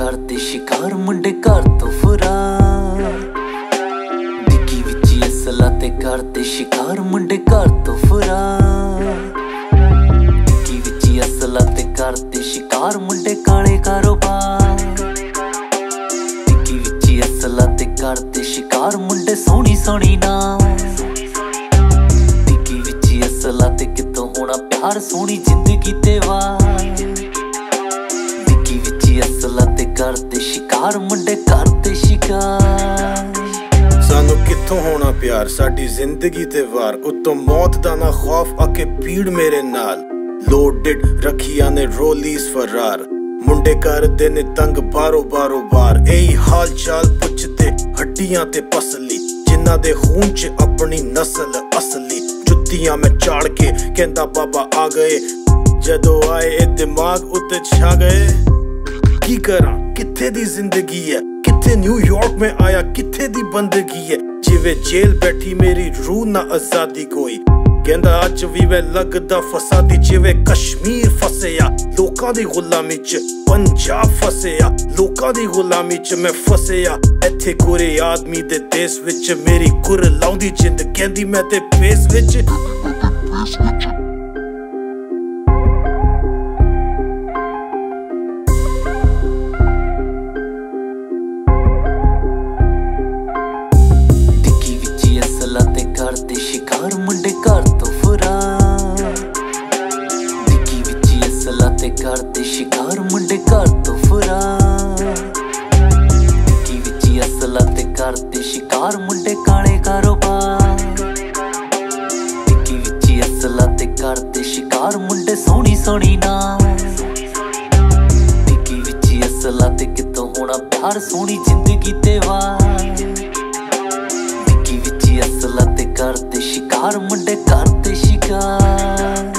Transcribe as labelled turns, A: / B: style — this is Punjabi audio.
A: ਸ਼ਿਕਾਰ ਮੁੰਡੇ ਘਰ ਤੋਂ ਫਰਾਰ। ਡਿੱਗੀ ਵਿੱਚ ਅਸਲਾ ਤੇ ਕਰਦੇ ਸ਼ਿਕਾਰ ਮੁੰਡੇ ਘਰ ਤੋਂ ਫਰਾਰ। ਡਿੱਗੀ ਵਿੱਚ ਅਸਲਾ ਤੇ ਕਰਦੇ ਸ਼ਿਕਾਰ ਮੁੰਡੇ ਕਾਲੇ ਕਾਰੋਬਾਰ। ਡਿੱਗੀ ਵਿੱਚ ਅਸਲਾ ਤੇ ਕਰਦੇ ਸ਼ਿਕਾਰ ਮੁੰਡੇ ਸੋਹਣੀ ਸੋਹਣੀ ਨਾ ਡਿੱਗੀ ਵਿੱਚ ਅਸਲਾ ਤੇ ਕਿਤੋਂ ਹੋਣਾ ਪਿਆਰ, ਸੋਹਣੀ ਜ਼ਿੰਦਗੀ ਤੇ ਵਾਰ। ਕਰਦੇ ਸ਼ਿਕਾਰ ਮੁੰਡੇ ਕਰਦੇ ਸ਼ਿਕਾਰ।
B: ਸਾਨੂੰ ਕਿੱਥੋਂ ਹੋਣਾ ਪਿਆਰ? ਸਾਡੀ ਜ਼ਿੰਦਗੀ ਤੇ ਵਾਰ। ਉਤੋਂ ਮੌਤ ਦਾ ਨਾ ਖੌਫ ਆਕੇ ਪੀੜ ਮੇਰੇ ਨਾਲ। ਲੋਡਡ ਰੱਖੀਆਂ ਨੇ ਰੋਲੀਸ ਫਰਾਰ। ਮੁੰਡੇ ਕਰਦੇ ਨੇ ਤੰਗ ਬਾਰੋ ਬਾਰੋ ਬਾਰ ਇਹੀ ਹਾਲ ਚਾਲ ਪੁੱਛਦੇ, ਹੱਡੀਆਂ ਤੇ ਪਸਲੀ। ਜਿਨ੍ਹਾਂ ਦੇ ਖੂਨ 'ਚ ਆਪਣੀ ਨਸਲ ਅਸਲੀ। ਜੁੱਤੀਆਂ ਮੈਂ ਚਾੜ ਕੇ ਕਹਿੰਦਾ, ਬਾਬਾ ਆ ਗਏ। ਜਦੋਂ ਆਏ, ਇਹ ਦਿਮਾਗ ਉੱਤੇ ਛਾ ਗਏ। ਕੀ ਕਰਾਂ? ਕਿੱਥੇ ਦੀ ਜ਼ਿੰਦਗੀ ਹੈ ਕਿੱਥੇ ਨਿਊਯਾਰਕ ਮੈਂ ਆਇਆ, ਕਿੱਥੇ ਦੀ ਬੰਦਗੀ ਹੈ ਜਿਵੇਂ ਜੇਲ੍ਹ ਬੈਠੀ ਮੇਰੀ ਰੂਹ ਨਾ ਆਜ਼ਾਦੀ ਕੋਈ। ਕਹਿੰਦਾ ਅੱਜ ਵੀ ਵੇ ਲੱਗਦਾ ਫਸਾਦੀ, ਜਿਵੇਂ ਕਸ਼ਮੀਰ ਫਸਿਆ। ਲੋਕਾਂ ਦੀ ਗੁਲਾਮੀ ਚ ਪੰਜਾਬ ਫਸਿਆ। ਲੋਕਾਂ ਦੀ ਗੁਲਾਮੀ ਚ ਮੈਂ ਫਸਿਆ। ਇੱਥੇ ਕੋਰੇ ਆਦਮੀ ਦੇ ਦੇਸ਼ ਵਿੱਚ ਮੇਰੀ ਕੁਰ ਲਾਉਂਦੀ ਜਿੰਦ। ਕਹਿੰਦੀ ਮੈਂ ਤੇ ਫੇਸ ਵਿੱਚ
A: ਅਸਲਾ ਤੇ ਸ਼ਿਕਾਰ ਮੁੰਡੇ ਘਰ ਤੋਂ ਫਰਾਰ। ਡਿੱਗੀ ਵਿੱਚ ਅਸਲਾ ਤੇ ਕਰਦੇ ਸ਼ਿਕਾਰ ਮੁੰਡੇ ਘਰ ਤੋਂ ਫਰਾਰ। ਡਿੱਗੀ ਵਿੱਚ ਅਸਲਾ ਤੇ ਕਰਦੇ ਸ਼ਿਕਾਰ ਮੁੰਡੇ ਕਾਲੇ ਕਾਰੋਬਾਰ। ਡਿੱਗੀ ਵਿੱਚ ਅਸਲਾ ਤੇ ਕਰਦੇ ਸ਼ਿਕਾਰ ਮੁੰਡੇ ਸੋਹਣੀ ਸੋਹਣੀ ਨਾ ਡਿੱਗੀ ਵਿੱਚ ਅਸਲਾ ਤੇ ਕਿਤੋਂ ਹੋਣਾ ਪਿਆਰ ਸੋਹਣੀ ਜ਼ਿੰਦਗੀ ਤੇ ਵਾਰ। ਕਰਦੇ ਸ਼ਿਕਾਰ ਮੁੰਡੇ ਕਰਦੇ ਸ਼ਿਕਾਰ।